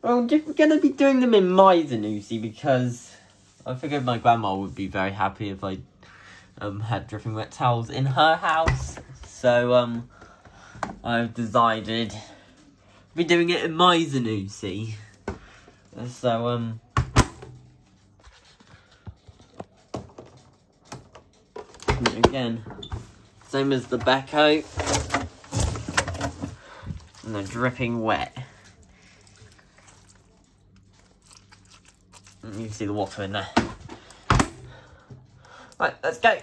Well, we're going to be doing them in my Zanussi because I figured my grandma would be very happy if I um, had dripping wet towels in her house. So, um, I've decided to be doing it in my Zanussi. So, um, again, same as the Beko, and they're dripping wet. You can see the water in there. Right, let's go.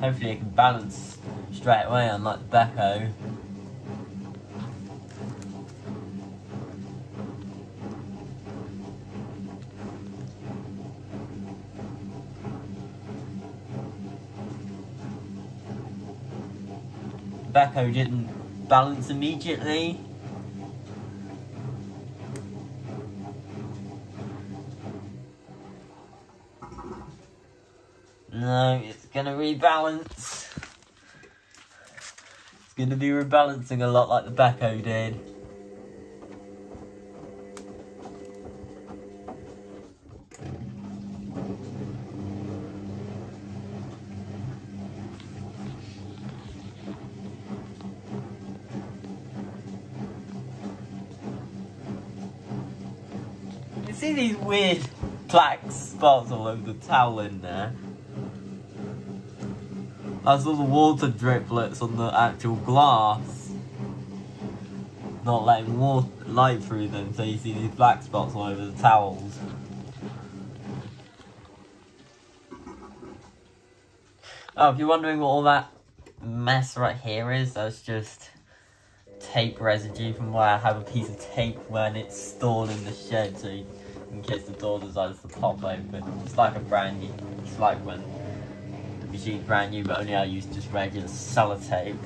Hopefully it can balance straight away unlike the Beko. Beko didn't balance immediately. No, it's gonna rebalance. It's gonna be rebalancing a lot like the Beko did. You see these weird black spots all over the towel in there? That's all the water driplets on the actual glass. Not letting water light through them, so you see these black spots all over the towels. Oh, if you're wondering what all that mess right here is, that's just tape residue from where I have a piece of tape when it's stored in the shed, so in case the door decides to pop open. It's like a brand new, it's like when the machine's brand new, but only I use just regular sellotape.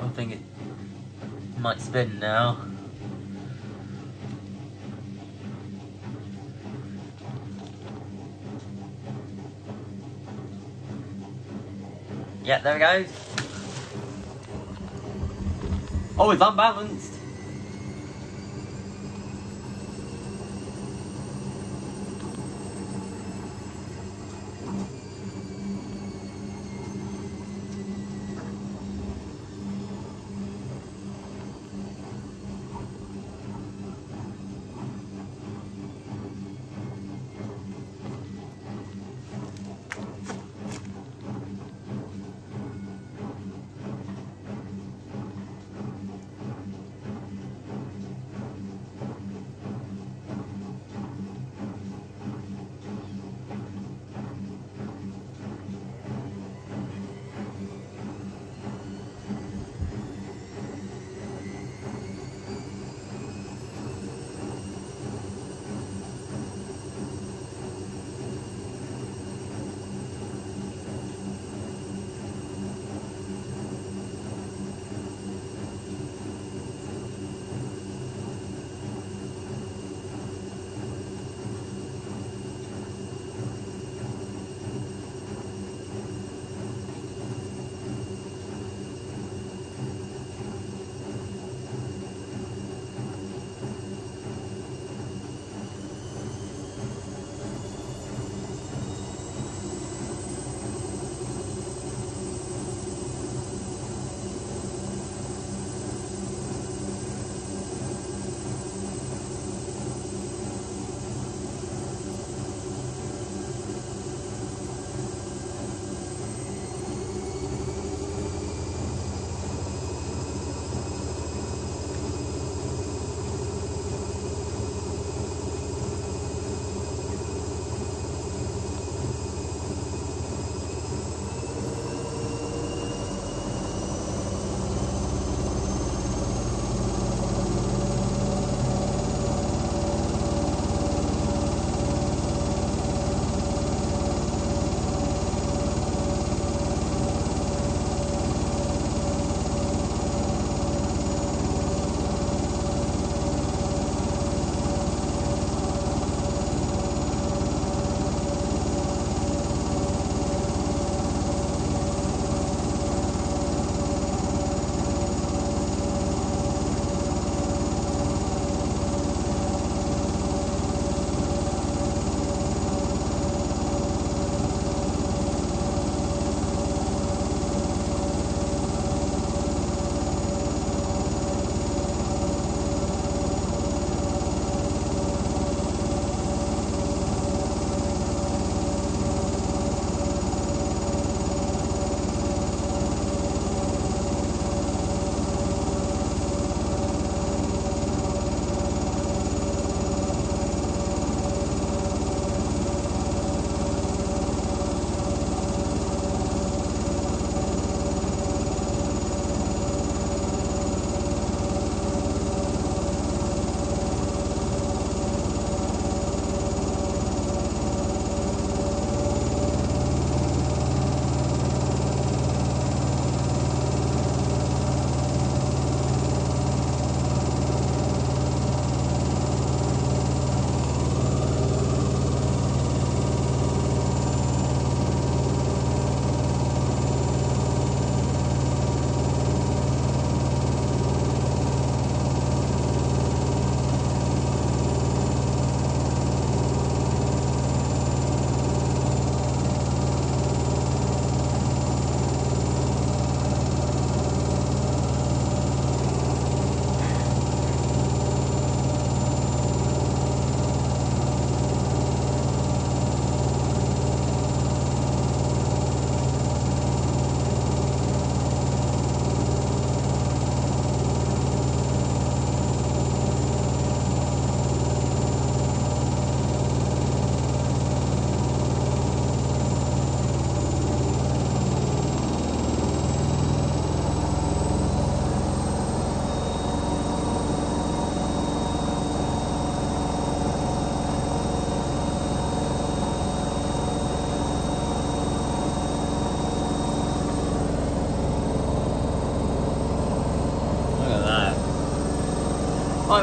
I think it might spin now. Yeah, there we goes. Oh, it's unbalanced.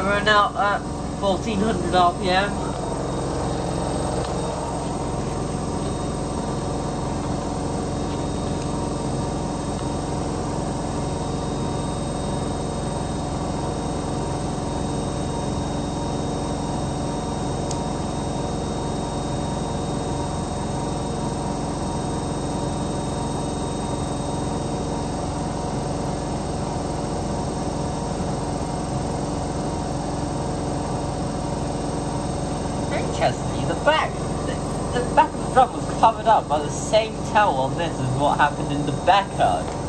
We're now at 1400 RPM. Interestingly, the back, the, the back of the drum was covered up by the same towel this as what happened in the Beko.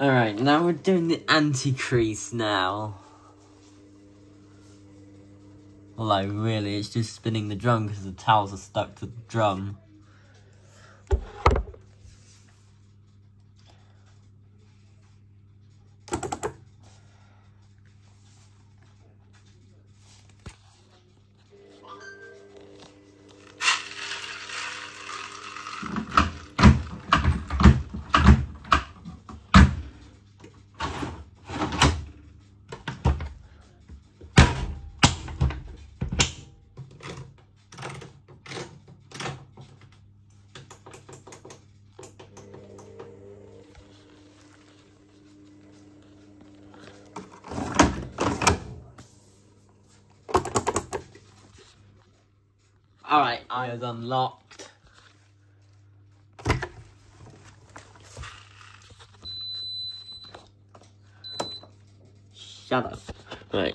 Alright, now we're doing the anti-crease now. Although, really, it's just spinning the drum because the towels are stuck to the drum. Alright, I was unlocked. Shut up. Right.